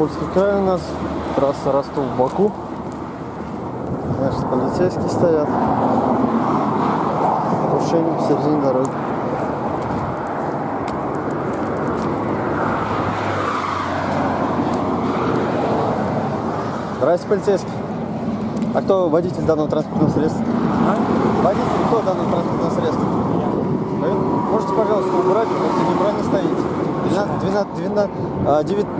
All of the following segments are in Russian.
Ставропольский край у нас. Трасса Ростов-Баку. Значит, полицейские стоят. Нарушение в середине дороги. Здравствуйте, полицейский. А кто водитель данного транспортного средства? Водитель кто данного транспортного средства? Вы? Можете, пожалуйста, убрать, потому что неправильно стоите. 12, 12, 12,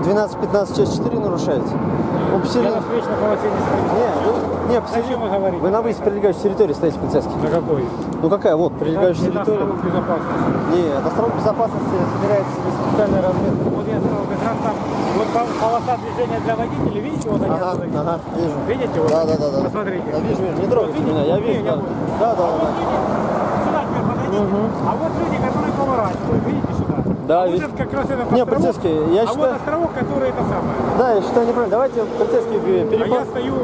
12, 15, часть 4 нарушаете. Ну, Я посередине- на встречном полосе не стою. Не, вы, не, О посередине- чем вы говорите? Вы на выезд прилегающей территории стоите, полицейский. На какой? Ну какая? Вот, прилегающая Это территория. строго безопасности. Нет, островок безопасности собирается специальная разметка. Вот я сказал, как раз там, вот пол- полоса движения для водителей, видите, вот они Ага, ага, вижу. Видите, вот? Да, да, да, да. Посмотрите. Я вижу, вижу. Не трогайте видите? меня, я Не, вижу. я Да, вот. да, да. Вот да. сюда теперь подойдите. А вот люди, которые поворачивают, видите? Да, а вот вижу. это как раз этот Не, островок, я а считаю- вот островок, который это самое. Да, я считаю неправильно. Давайте полицейский А я стою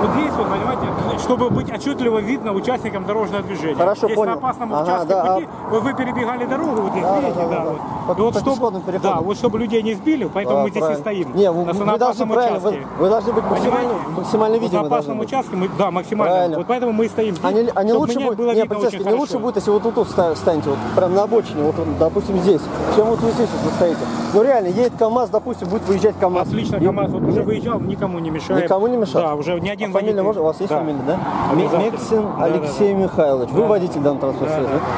вот здесь вот, понимаете, чтобы быть отчетливо видно участникам дорожного движения. Хорошо, здесь понял. на опасном Ага, участке да, пути, вот вы перебегали дорогу вот здесь, Да, видите, да, да, да, вот. По- И вот по чтобы, переходам. да, вот чтобы людей не сбили, поэтому Да, мы здесь правильно. и стоим. Не, вы, на, вы должны опасном правильно, вы, участке. вы должны быть максимально, максимально Вот видимы. на опасном участке мы, да, максимально. Правильно. Вот поэтому мы и стоим здесь, А не, а не чтобы лучше будет, было не, видно очень не лучше будет, если вот тут, ста- станете, вот прям на обочине, вот, вот, допустим, здесь, чем вот вы здесь вот стоите. Ну реально, едет КАМАЗ, допустим, будет выезжать КАМАЗ. Отлично, КамАЗ вот уже выезжал, никому не мешает. Никому не мешал? Да, уже ни один А фамилия водитель. можно? У вас есть Да. фамилия, да? Мексин Да, Алексей Михайлович. Вы Да. водитель данного транспортного Да, средства?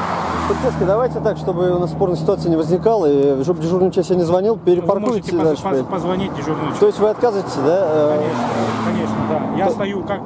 Полицейский, давайте так, чтобы у нас спорной ситуации не возникало, и чтобы дежурный час я не звонил, Вы перепаркуйте можете поз- дальше. позвонить дежурному То есть вы отказываетесь, да? э, Конечно, конечно, да. Я стою как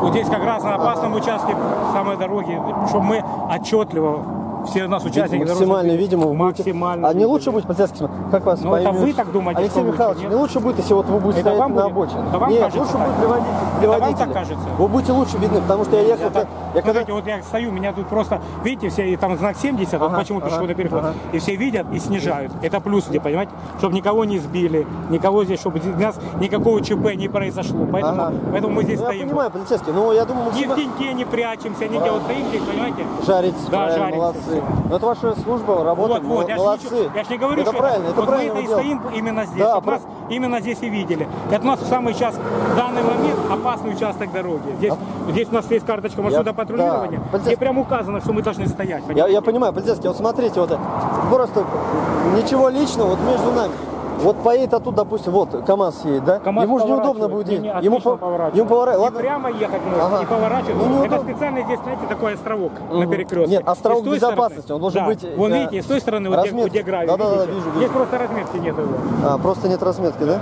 вот здесь как раз на опасном участке самой дороги, чтобы мы отчетливо все у нас участники максимально дорожного видимо. вы будете- максимально. А не лучше будет, полицейский, как вас Ну, это вы так думаете, Алексей что лучше, Михайлович, нет? не лучше будет, если вот вы будете Это стоять вам на обочине. Это вам Нет, кажется лучше так? будет для водителя. Для Это вам так кажется? Вы будете лучше видны, потому что я ехал, Я так, я когда... смотрите, вот я стою, меня тут просто, видите, все и там знак 70, вот Ага, почему ага, пешеходный переход, ага. и все видят и снижают. Это плюс, где, понимаете, чтобы никого не сбили, никого здесь, чтобы у нас никакого ЧП не произошло. Поэтому, Ага. поэтому мы здесь Ну, я стоим. понимаю, полицейский, но я думаю, Ни в деньге не прячемся, нигде вот стоим здесь, понимаете? Жарить, Да, жаримся, молодцы. Всё. Ну, это ваша служба, работа, Вот, вот, я молодцы. ничего- я ж не говорю, это что правильно, это вот правильно мы это и стоим именно здесь, Да, про- нас именно здесь и видели. Это у нас в самый час, в данный момент опасный участок дороги. Здесь, здесь у нас есть карточка маршрута А Я- патрулирования, да. где прям указано, что мы должны стоять. Я, понимаете? я понимаю, полицейский, вот смотрите, вот просто ничего личного, вот между нами. Вот поедет оттуда, допустим, вот КАМАЗ едет, да? КамАЗ ему же неудобно будет Не, не, ему, по- ему поворачивать. И Ладно, прямо ехать может, Ага. и поворачивать. Ну, неудобно. Это специально здесь, знаете, такой островок на Мгм. перекрестке. Нет, островок безопасности, стороны- он должен да. быть, Вон э, видите, с той стороны, вот где, где гравий, Да-да-да, видите? вижу, вижу. Здесь просто разметки нет его. А, просто нет разметки, да?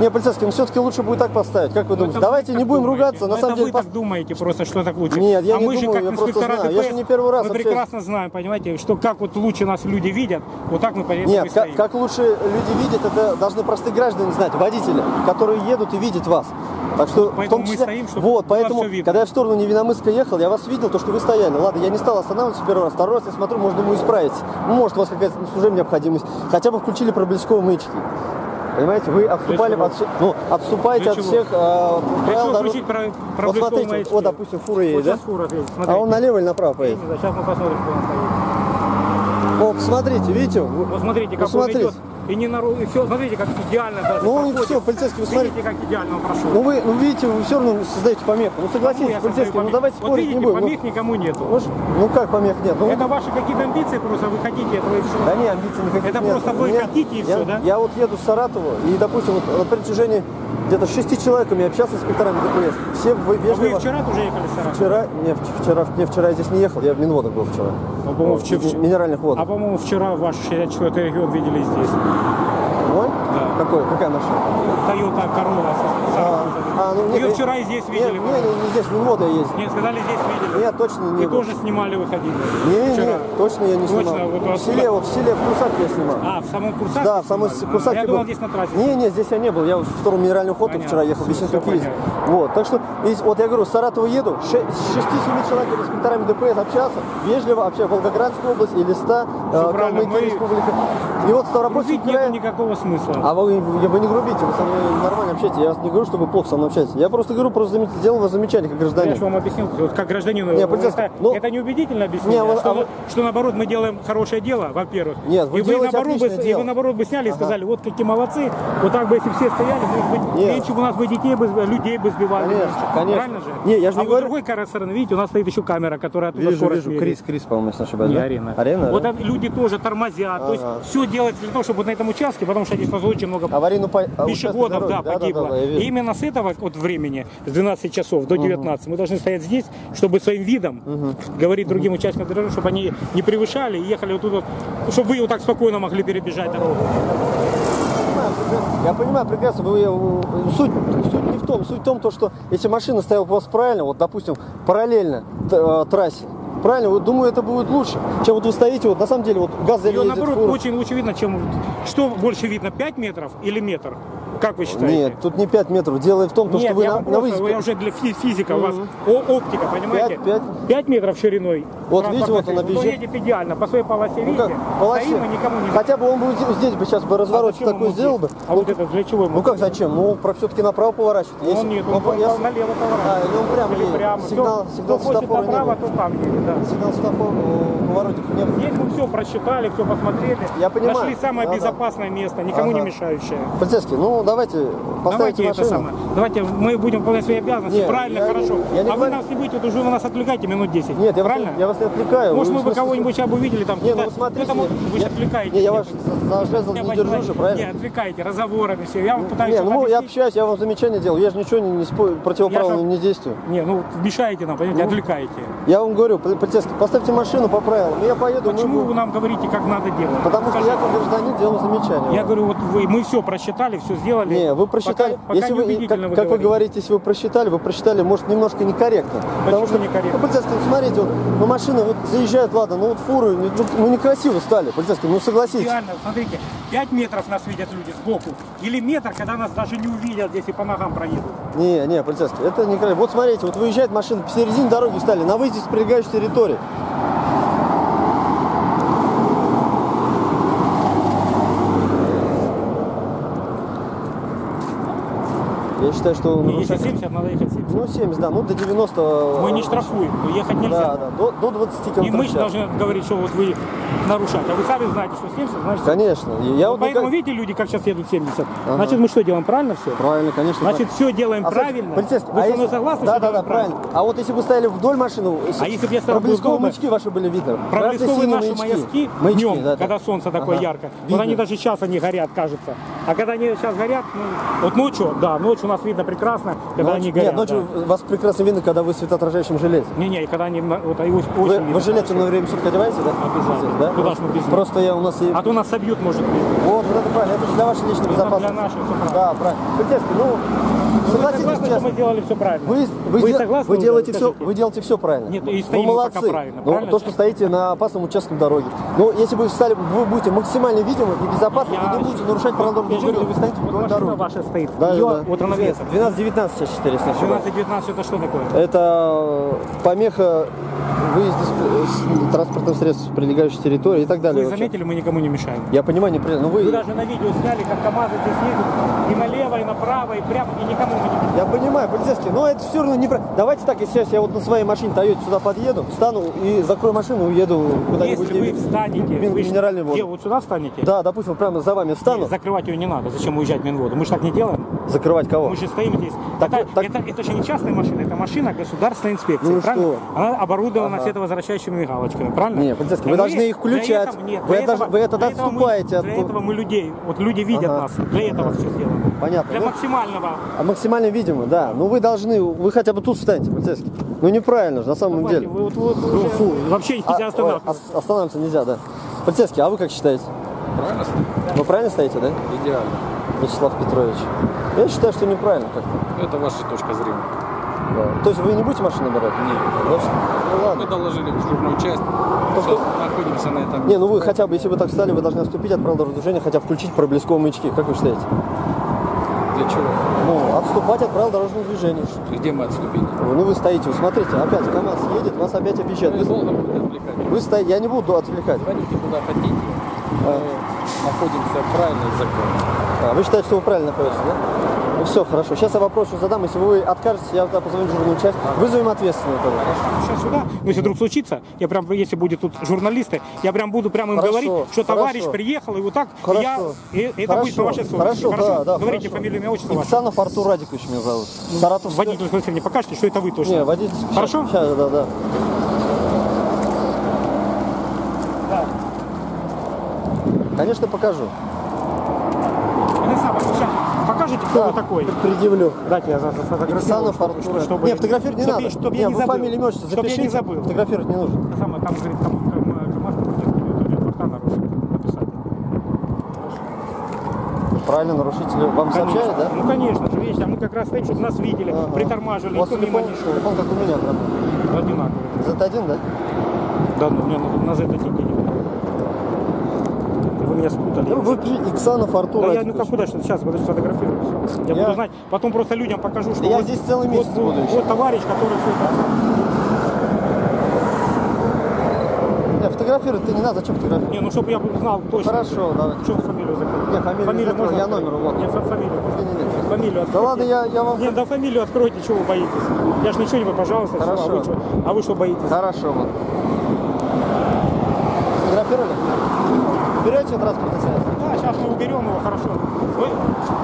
Не, полицейский, ну все-таки лучше будет так поставить. Как вы Ну, думаете? Давайте не будем ругаться. Ну, На самом деле, вы так думаете просто, что так лучше. Нет, я а не мы же думаю, как я просто знаю. Я же не первый раз мы прекрасно знаем, понимаете, что как вот лучше нас люди видят, вот так мы поэтому Нет, как лучше люди видят, это должны простые граждане знать, водители, которые едут и видят вас. Так что, в Поэтому том мы числе, стоим, чтобы вот, поэтому, всё видно. когда я в сторону Невиномысска ехал, я вас видел, то, что вы стояли. Ладно, я не стал останавливаться первый раз, второй раз я смотрю, может, думаю, исправить. Может, у вас какая-то служебная необходимость. Хотя бы включили проблесковые маячки. Понимаете, вы отступали, от, ну, отступаете от всех э, правил дорог- включить про, Вот смотрите, маячки? вот, допустим, фура Вот едет, да? сейчас фура едет, А он налево или направо поедет? Сейчас мы посмотрим, что он стоит. О, посмотрите, видите? Вот смотрите, как он смотрите. идет. И не нару... и все, смотрите, как идеально даже Ну, проходит. все, полицейский, вы смотрите. Как идеально он прошел. Ну вы, ну видите, вы все равно создаете помеху. Ну Кому согласитесь, я полицейский, ну давайте Вот спорить видите, не будем. Ну, помех никому нету. ну, ну как помех нет? Ну, Это ваши какие-то амбиции просто, вы хотите этого и все. да не, амбиций никаких Это нет. просто У вы меня- хотите и я, всё, да? Я вот еду с Саратова, и, допустим, вот на протяжении где-то шести человеками я общался с инспекторами ДПС. Все вы- А Вы вежливо... вчера тоже ехали с Саратова? Вчера, не, в- вчера, не, вчера я здесь не ехал, я в Минводах был вчера. А, по-моему, вчера- Ми- Минеральных А водах. по-моему, вчера ваш 64 регион видели здесь. One. Да. Какой? Какая машина? Toyota Corolla А, а, ну, Ее нет, вчера и здесь Не, видели. не, не, не здесь, Минводы я ездил. Нет, сказали, здесь видели. Нет, точно не И был. тоже снимали, выходили. Не, вчера. не, точно я не Точно, снимал. вот в селе, вот в селе, в Курсаке я снимал. А, в самом Курсаке Да, в самой снимали? Курсаке А, Я был. думал, здесь на трассе. Не, не, здесь я не был, я в сторону Минеральных вод Понятно, вчера ехал, без ездил. Вот, так что, вот я говорю, с Саратова еду, ше- с 6-7 человек с инспекторами ДПС общался, вежливо общался, Волгоградская область, Элиста, э, Калмыкия мы- республика. И вот Ставропольский край... никакого смысла. А вы, вы не грубите, вы со мной нормально общаетесь. Я не говорю, что вы плохо со мной общаетесь. Я просто говорю, просто замет- сделал вас замечание как Я гражданин. же вам объяснил, вот как гражданину, Не, полицейский, это, ну- это неубедительно объяснение, Не, вы- что, а вы- что наоборот мы делаем хорошее дело, во-первых. Нет, вы и вы наоборот бы, отличное и дело. вы наоборот бы сняли и сказали, вот какие молодцы, вот так бы если все стояли, может быть, Нет. меньше бы у нас бы детей бы, людей бы сбивали. Конечно, меньше. конечно. Правильно же? Не, я же а не с говорю- другой стороны, видите, у нас стоит еще камера, которая оттуда Вижу, скорость вижу. Крис, Крис, по-моему, если не ошибаюсь. Не да? арена. Арена, вот это люди тоже тормозят. То есть Ага. все делается для того, чтобы вот на этом участке, потому что здесь тоже очень много Аварийную по... а, пешеходов дороги. да, погибло. Да, да, вижу. И именно с этого вот времени, с 12 часов до 19, мы должны стоять здесь, чтобы своим видом говорить другим участникам дороги, чтобы они не превышали и ехали вот тут вот, чтобы вы вот так спокойно могли перебежать дорогу. Я понимаю прекрасно, вы, э, суть, суть не в том, суть в том, то, что если машина стояла у вас правильно, вот допустим, параллельно э, трассе, правильно, вот думаю, это будет лучше, чем вот вы стоите, вот на самом деле, вот газ Ее ездит, наоборот фура. очень лучше видно, чем что больше видно, 5 метров или метр? Как вы считаете? Нет, тут не 5 метров, дело в том, то, Нет, что вы на, на выезде- я уже для фи- физика, у вас о- оптика, понимаете? Пять, пять. 5 метров шириной. Вот видите, вот он транспортного средства. объезжает. едет идеально, по своей полосе, Ну видите? полосе. Стоим и никому не Хотя бы он бы здесь- бы сейчас бы А разворот зачем такой сделал бы. А вот это для чего ему? Ну как зачем? Ну, все-таки направо поворачивает. Он Если- нет, ну, он, он если- налево А, поворачивает. или он прямо едет. прямо. Сигнал, Кто- сигнал светофора направо, то там едет, да. Сигнал светофора, э, поворотик не было. Здесь мы все просчитали, все посмотрели. Я понимаю. Нашли самое безопасное место, никому не мешающее. Полицейский, ну давайте поставите Давайте это машину. самое. Давайте мы будем выполнять свои обязанности. Нет, правильно, я хорошо. я не а вы нас не будете, вот уже вы нас отвлекаете минут 10. Нет, я вас, правильно? не- я вас не отвлекаю. Может, Вы, мы бы кого-нибудь сейчас увидели там. Не, ну смотрите. это мы- вы я- отвлекаете. Не, я вас за жезл Я не держу же, правильно? Не, отвлекаете разговорами все. Я вот пытаюсь Не, вам ну я общаюсь, я вам замечание делал. Я же ничего не, не спо- противоправно Я не действую. Не, ну мешаете нам, понимаете, Ну, отвлекаете. Я вам говорю, пол- полицейский, поставьте машину по правилам. Я поеду. Почему вы нам говорите, как надо делать? Потому что я как гражданин делаю замечание. Я говорю, вот вы, мы все просчитали, все сделали. Не, вы просчитали. Пока, пока если вы, неубедительно как, как вы говорите. если вы просчитали, вы просчитали, может, немножко некорректно. Потому что, некорректно? Ну, полицейский, ну, смотрите, вот, ну, машины вот заезжают, ладно, ну вот фуры, ну, ну, некрасиво стали, полицейский, ну согласитесь. Идеально, смотрите, 5 метров нас видят люди сбоку. Или метр, когда нас даже не увидят, если по ногам проедут. Не, не, полицейский, это некрасиво. Вот смотрите, вот выезжает машина, посередине дороги стали, на выезде с прилегающей территории. Я считаю, что... И если нарушать- 70, надо ехать 70. Ну, 70, да, ну до 90... Мы не штрафуем, ехать нельзя. Да, да, до, до 20 И км мы же час. должны говорить, что вот вы нарушаете. А вы сами знаете, что 70, значит... Конечно. И Я Ну, вот Поэтому никак- видите, люди, как сейчас едут 70. Значит, мы что делаем, правильно все? Правильно, конечно. Значит, все делаем А, правильно. Полицейский, Вы а со мной если- согласны, Да, да, да, правильно. А вот если бы стояли вдоль машины, А если бы я стоял проблесковые маячки ваши были видны. Проблесковые наши маяки, Маячки, днем, да, да. когда солнце такое Ага. Видно. вот они даже сейчас они горят, кажется. А когда они сейчас горят, ну, вот ночью, да, ночью у нас видно прекрасно, когда Ночью- они горят. Нет, ночью вас прекрасно видно, когда вы в светоотражающем железе. Не-не, когда они, вот, очень Вы, видно. вы жилет на время суток одеваете, да? Обязательно. Да? Куда ж мы без? Просто я у нас и... А то нас собьют, может быть. Вот, вот это правильно, это же для вашей личной Это безопасности. для нашей, все правильно. Да, правильно. Полицейский, ну, согласитесь согласны, что мы сделали все правильно? Вы, вы, Вы согласны вы делаете все, Скажите. вы делаете все правильно. Нет, и вы стоим молодцы. пока правильно, Ну, правильно? то, что стоите на опасном участке дороги. Ну, если вы встали, вы будете максимально видимы и безопасны, Я- и не будете нарушать правила дорожного движения, вы стоите вдоль дороги. ваша стоит. Да, Ее да, вот равновесом. 12-19 сейчас 4, если не ошибаюсь. 12-19 это что такое? Это помеха выезда с, транспортных средств с прилегающей территории и так далее. Вы заметили, мы никому не мешаем. Я понимаю, не при- ну вы, Вы даже на видео сняли, как КамАЗы здесь едут и налево, и направо, и прямо, и никому не. Я понимаю, полицейский, но это все равно не про... Давайте так, если сейчас я вот на своей машине Toyota сюда подъеду, встану и закрою машину, уеду куда-нибудь. Если вы встанете, в вы минеральный воду. где, вот сюда встанете? Да, допустим, прямо за вами встану. Нет, закрывать ее не надо. Зачем уезжать в Минводу? Мы же так не делаем. Закрывать кого? Мы же стоим здесь. Так это, так- это, это же не частная машина, это машина государственной инспекции. Ну и правильно? что? Она оборудована Ага. световозвращающими мигалочками, правильно? Не, полицейский, вы И должны их включать. этого- нет, Вы для даже- вы это этого мы- отступаете от- Для этого мы людей, вот люди видят Ага. нас, для этого все сделано. Понятно. Для Ну, максимального. а максимально видимо, да. Ну вы должны, вы хотя бы тут встаньте, полицейский. Ну неправильно же, на самом Давайте, деле. вы вот- вот Ну, уже фу. Вообще А, нельзя останавливаться. ос- останавливаться нельзя, да. Полицейский, а вы как считаете? Правильно стоит? Вы правильно стоите, да? Идеально. Вячеслав Петрович. Я считаю, что неправильно как-то. Это ваша точка зрения. Да. То есть вы не будете машину набирать? Нет. Значит, ну Мы ладно. доложили в дежурную часть. Сейчас находимся на этом Не, ну вы хотя бы, если вы так встали, вы должны отступить от правил дорожного движения, хотя включить проблесковые маячки. Как вы считаете? Для чего? Ну, отступать от правил дорожного движения. Где мы отступили? Ну вы стоите, вы смотрите, опять КамАЗ едет, вас опять объезжает. Вы Вы, стоите, я не буду отвлекать. Звоните куда хотите. Мы находимся правильно и законно. А, вы считаете, что вы правильно находитесь, да? Все, хорошо. Сейчас я вопрос задам. Если вы откажетесь, я тогда позвоню в часть. Вызовем ответственного. тогда. Сейчас сюда, но если вдруг случится, я прям, если будет тут журналисты, я прям буду прямо им Хорошо, говорить, что товарищ хорошо. приехал, и вот так, Хорошо. я, и это Хорошо, будет по вашей совести. Хорошо, да, да. Говорите хорошо. фамилию, имя, отчество. Иксанов Артур Радикович меня зовут. Саратов. Водитель удостоверения покажете, что это вы точно. Не, водитель. Хорошо? Сейчас, да, да. Да. Конечно, покажу. Это самое, сейчас покажите, кто Да, вы такой. Предъявлю. Дайте я за- за- сфотографирую. Иксанов чтобы- Артур. чтобы- Не, фотографировать не чтоб надо. я- Чтоб не, я не вы забыл. фамилию, имя, отчество Чтоб я не запишите. забыл. Фотографировать не нужно. Это самое, там, говорит, нарушен. Написать. Правильно, нарушители вам сообщают, да? Ну, конечно же, видите, а мы как раз стоим, чтобы нас видели, Ага. притормаживали, никто мимо телефон, не шел. телефон как у меня, правда? Одинаково. Z1, да? Да, ну, у меня на, на Z деньги нет. Вы меня спутали. Ну, вы Иксанов Артур Да я, ну как куда, что сейчас, подожди, сфотографирую. Я, Я- буду знать, потом просто людям покажу, что Я вот- здесь целый вот, месяц вот, буду еще. вот товарищ, который все это... Не, фотографировать-то не надо, зачем фотографировать? Не, ну чтобы я знал точно. Хорошо, давайте. Что фамилию закрыли? Не, фамилию закрыл, я открыть? номер, вот. Фа- фамилию. можно. Не-не-не. Фамилию Да откройте. ладно, я, я вам... Нет, да фамилию откройте, чего вы боитесь? Я ж ничего не вы, пожалуйста. Хорошо. А, вы что, а вы что боитесь? Хорошо, вот. Сфотографировали? Берете транспортное средство? Да, сейчас мы уберем его, хорошо. Вы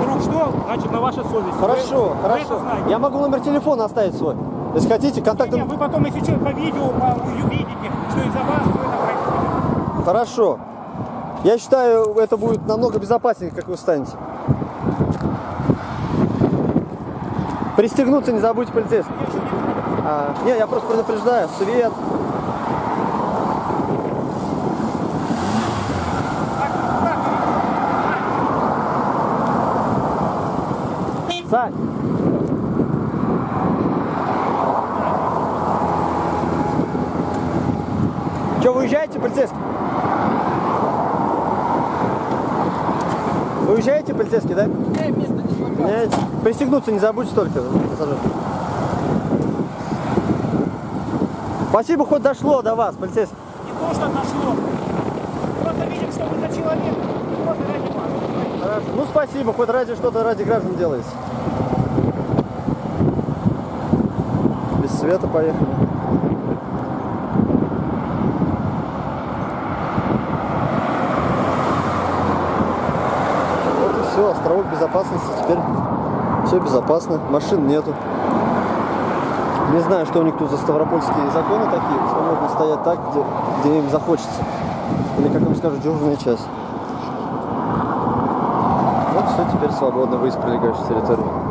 вдруг что, значит, на вашей совести. Хорошо, Вы- вы хорошо. это знаете. Я могу номер телефона оставить свой. Если хотите, контакты... Не, вы потом, если что, по видео по, увидите, что из-за вас все это происходит. Хорошо. Я считаю, это будет намного безопаснее, как вы станете. Пристегнуться не забудьте, не А, не, я просто предупреждаю. Свет. Сань. Че, вы уезжаете, полицейский? Вы уезжаете, полицейский, да? Я место не. Нет. Пристегнуться не забудьте только, пассажир. Спасибо, хоть дошло до вас, полицейский. Не то, что дошло. Просто видим, что вы за человек. Просто ради вас. Хорошо. Ну, спасибо, хоть ради что-то ради граждан делаете. Без света поехали. Вот и все, островок безопасности теперь все безопасно, машин нету. Не знаю, что у них тут за ставропольские законы такие, что можно стоять так, где, где им захочется. Или, как им скажут, дежурная часть. Вот все, теперь свободно выезд в прилегающую территорию.